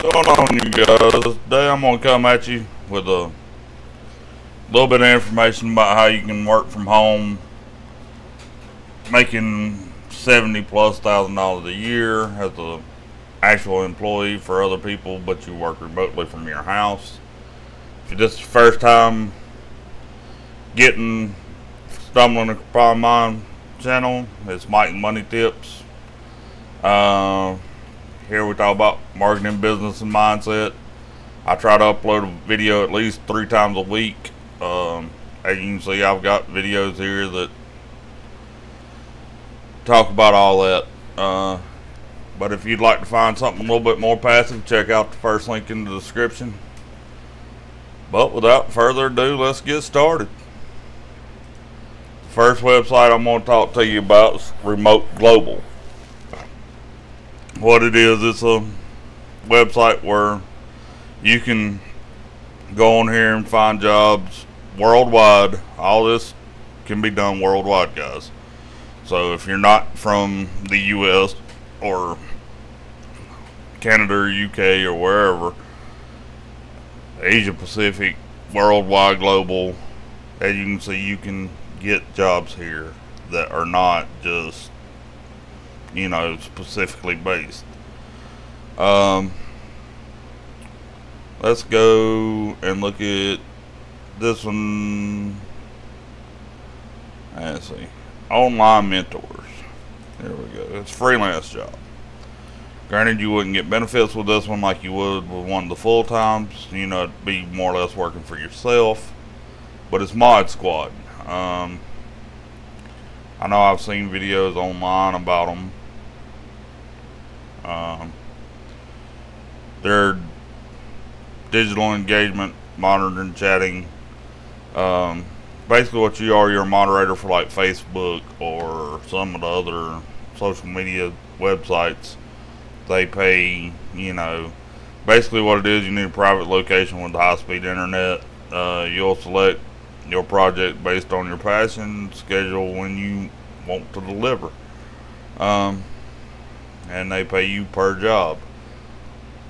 going on you guys? Today I'm to come at you with a little bit of information about how you can work from home making 70 plus thousand dollars a year as a actual employee for other people but you work remotely from your house. If this is the first time getting stumbling upon my channel, it's Mike Money Tips. Uh, here we talk about marketing, business, and mindset. I try to upload a video at least three times a week. Um, as you can see, I've got videos here that talk about all that. Uh, but if you'd like to find something a little bit more passive, check out the first link in the description. But without further ado, let's get started. The first website I'm going to talk to you about is Remote Global what it is, it's a website where you can go on here and find jobs worldwide. All this can be done worldwide, guys. So if you're not from the U.S. or Canada or UK or wherever, Asia Pacific, worldwide, global, as you can see, you can get jobs here that are not just you know, specifically based. Um, let's go and look at this one. Let's see. Online mentors. There we go. It's freelance job. Granted, you wouldn't get benefits with this one like you would with one of the full times. You know, it'd be more or less working for yourself. But it's Mod Squad. Um, I know I've seen videos online about them. Um, their digital engagement, monitoring, chatting. Um, basically, what you are, you're a moderator for like Facebook or some of the other social media websites. They pay, you know, basically what it is, you need a private location with high speed internet. Uh, you'll select your project based on your passion, schedule when you want to deliver. Um, and they pay you per job.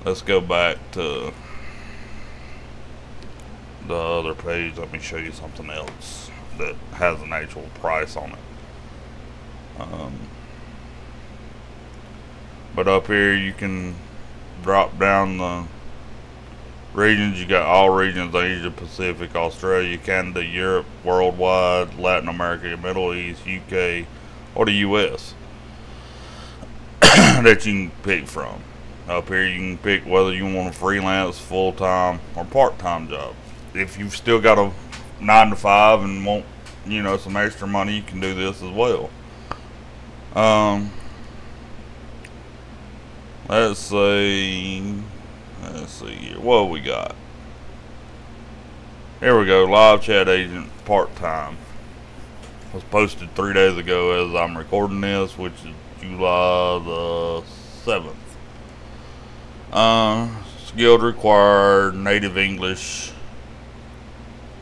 Let's go back to the other page. Let me show you something else that has an actual price on it. Um, but up here you can drop down the regions. You got all regions, Asia, Pacific, Australia, Canada, Europe, worldwide, Latin America, Middle East, UK, or the US. That you can pick from. Up here you can pick whether you want a freelance, full-time, or part-time job. If you've still got a 9 to 5 and want, you know, some extra money, you can do this as well. Um, let's see, let's see here, what we got? Here we go, live chat agent part-time. Was posted three days ago as I'm recording this, which is July the 7th. Uh, skilled required, native English,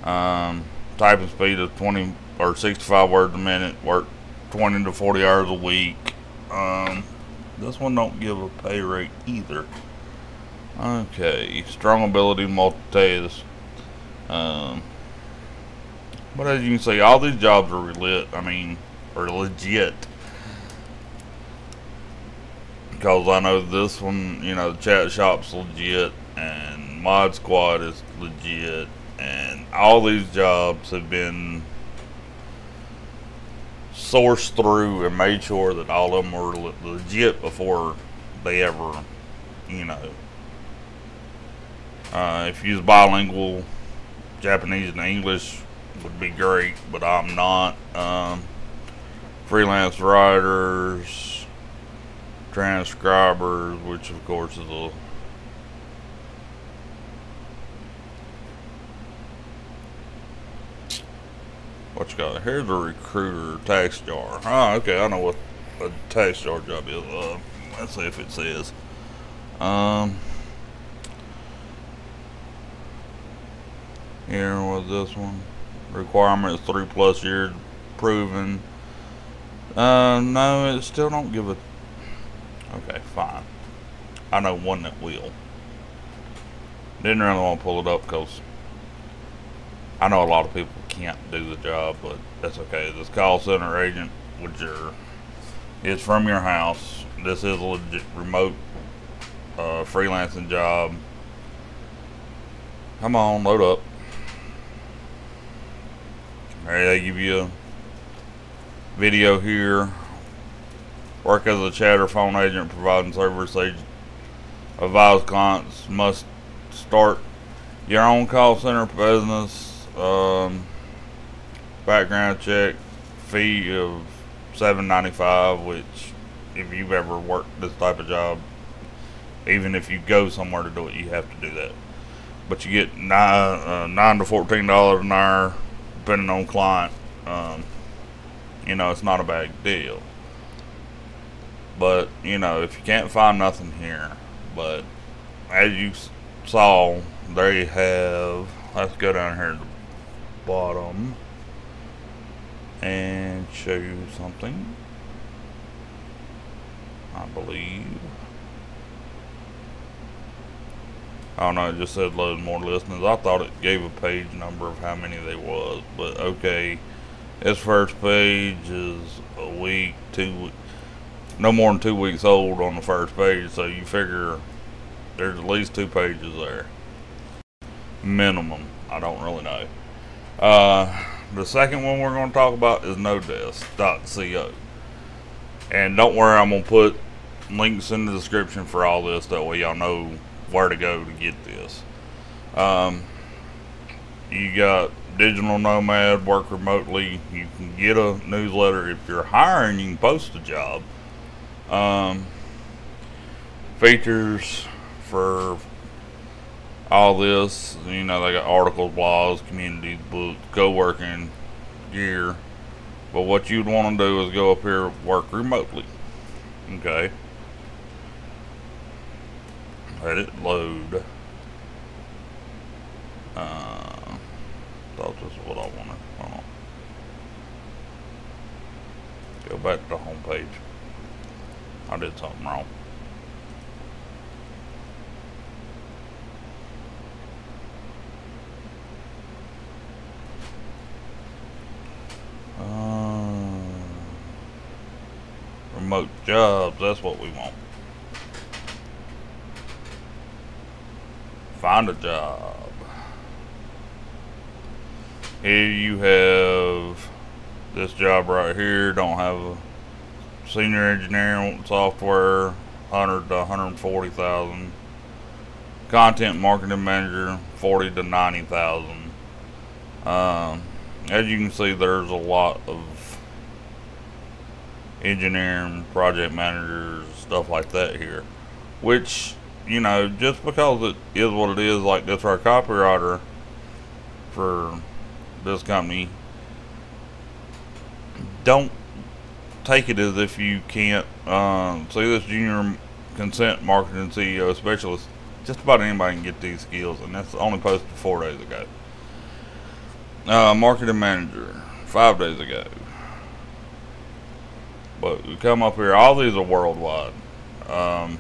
um, typing speed of 20 or 65 words a minute, work 20 to 40 hours a week. Um, this one don't give a pay rate either. Okay, strong ability multitask. Um, but as you can see, all these jobs are lit. I mean, are legit because I know this one, you know, chat shop's legit and Mod Squad is legit and all these jobs have been sourced through and made sure that all of them were le legit before they ever, you know, uh, if you use bilingual, Japanese and English would be great, but I'm not. Um, freelance writers, transcribers, which of course is a what you got? Here's a recruiter TaskJar ah okay I know what a TaskJar job is. Uh, let's see if it says. Um here was this one. Requirement is three plus years proven. Uh no it still don't give a Okay, fine. I know one that will. Didn't really want to pull it up because I know a lot of people can't do the job, but that's okay. This call center agent, which are, is from your house. This is a legit remote uh, freelancing job. Come on, load up. Alright, they give you a video here. Work as a chatter phone agent providing service agent. Advise clients must start your own call center business. Um, background check fee of seven ninety five, which if you've ever worked this type of job, even if you go somewhere to do it, you have to do that. But you get nine uh, nine to fourteen dollars an hour, depending on client. Um, you know, it's not a bad deal. But you know, if you can't find nothing here, but as you saw, they have. Let's go down here to the bottom and show you something. I believe. I don't know, it just said load more listeners. I thought it gave a page number of how many they was, but okay. This first page is a week, two, no more than two weeks old on the first page, so you figure there's at least two pages there. Minimum. I don't really know. Uh, the second one we're going to talk about is nodesk.co. And don't worry, I'm going to put links in the description for all this. That way y'all know where to go to get this. Um, you got digital nomad, work remotely. You can get a newsletter. If you're hiring, you can post a job. Um, features for all this, you know, they got articles, blogs, communities, books, co-working gear. But what you'd want to do is go up here, work remotely. Okay. Let it load. Uh, thought this is what I wanted. On. Go back to the home page. I did something wrong. Uh, remote jobs, that's what we want. Find a job. Here you have this job right here. Don't have a senior engineer software, 100 to 140,000. Content marketing manager, 40 to 90,000. Um, as you can see, there's a lot of engineering, project managers, stuff like that here. Which, you know, just because it is what it is, like this our copywriter for this company, don't take it as if you can't um, see this junior content marketing SEO specialist. Just about anybody can get these skills, and that's only posted four days ago. Uh, marketing manager, five days ago. But we come up here, all these are worldwide. Um,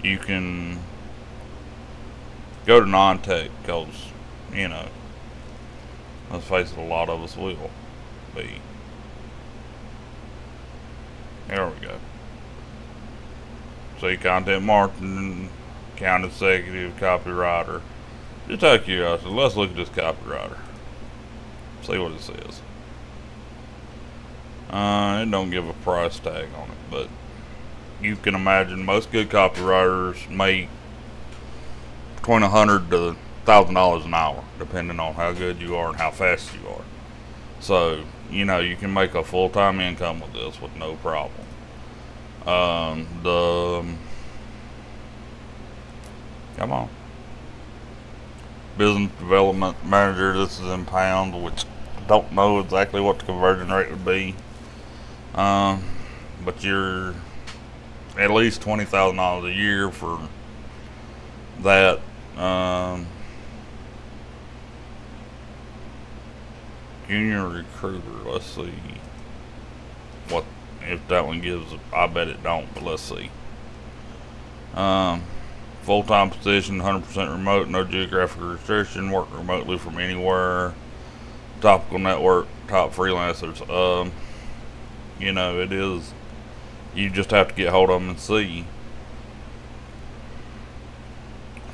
you can go to non-tech because, you know, let's face it, a lot of us will be. There we go. See, content marketing, account executive, copywriter. Just out of curiosity, let's look at this copywriter. See what it says. Uh, it don't give a price tag on it, but you can imagine most good copywriters make between a hundred to thousand dollars an hour, depending on how good you are and how fast you are. So, you know, you can make a full-time income with this with no problem. Um, the um, come on business development manager. This is in pounds, which don't know exactly what the conversion rate would be. Um, but you're at least twenty thousand dollars a year for that. Um, junior recruiter. Let's see what if that one gives. I bet it don't, but let's see. Um, full-time position, 100% remote, no geographic restriction, work remotely from anywhere. Toptal network, top freelancers. Um, you know, it is. You just have to get hold of them and see.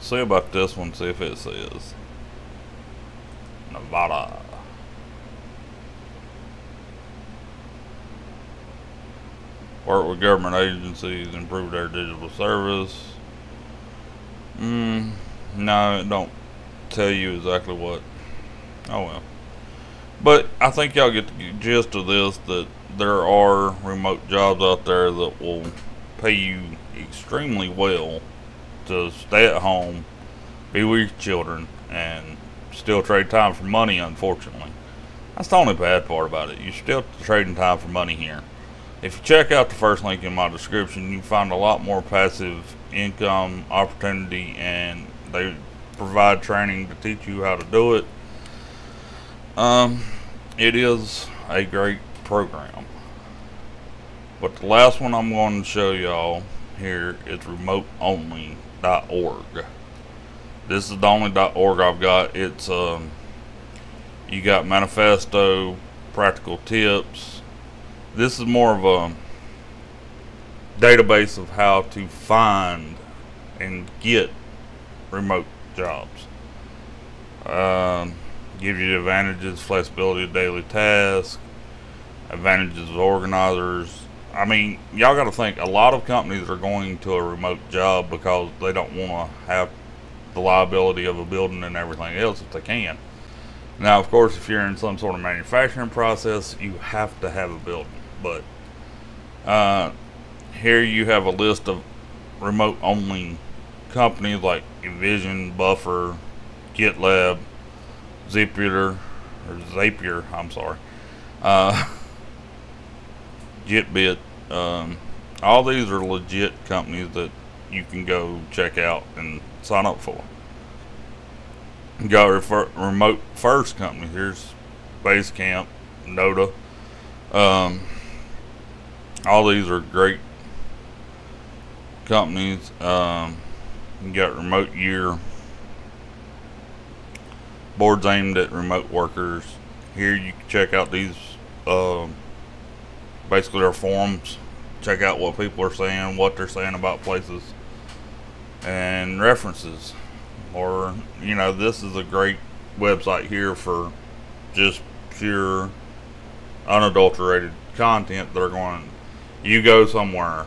See about this one, see if it says Nevada. Work with government agencies, improve their digital service. Mm, no, it don't tell you exactly what. Oh well. But I think y'all get the gist of this that there are remote jobs out there that will pay you extremely well to stay at home, be with your children, and still trade time for money, unfortunately. That's the only bad part about it. You're still trading time for money here. If you check out the first link in my description, you find a lot more passive income opportunity and they provide training to teach you how to do it. Um, it is a great program. But the last one I'm going to show y'all here is remoteonly.org. This is the only .org I've got. It's um, you got manifesto, practical tips, this is more of a database of how to find and get remote jobs. Um, gives you the advantages, flexibility of daily tasks, advantages of organizers. I mean, y'all got to think a lot of companies are going to a remote job because they don't want to have the liability of a building and everything else if they can. Now, of course, if you're in some sort of manufacturing process, you have to have a building but uh, here you have a list of remote only companies like InVision, Buffer, GitLab, Zapier, or Zapier, I'm sorry, uh, JetBit. Um, all these are legit companies that you can go check out and sign up for. Got refer, remote first company. Here's Basecamp, Noda. Um, all these are great companies. Um, you got remote year boards aimed at remote workers. Here you can check out these, uh, basically their forums. Check out what people are saying, what they're saying about places, and references. Or, you know, this is a great website here for just pure, unadulterated content that are going you go somewhere,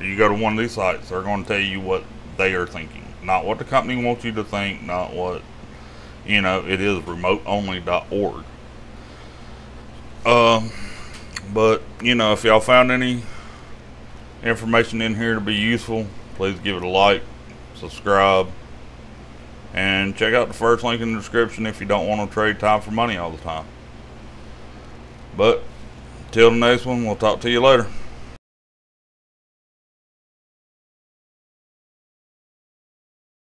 you go to one of these sites, they're going to tell you what they are thinking. Not what the company wants you to think, not what, you know, it is remoteonly.org. Um, but, you know, if y'all found any information in here to be useful, please give it a like, subscribe, and check out the first link in the description if you don't want to trade time for money all the time. But, till the next one, we'll talk to you later.